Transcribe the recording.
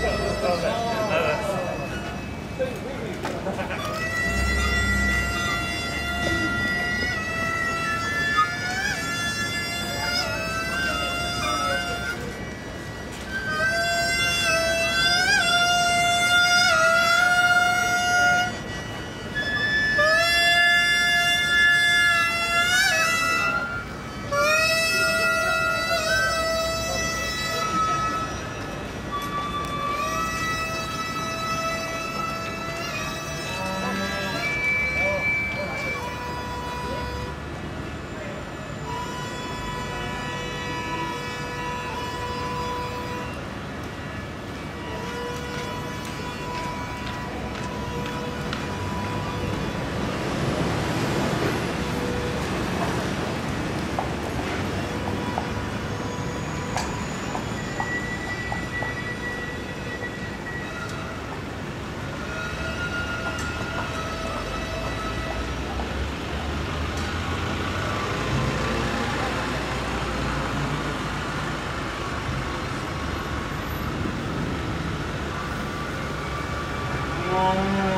なるほど。Oh.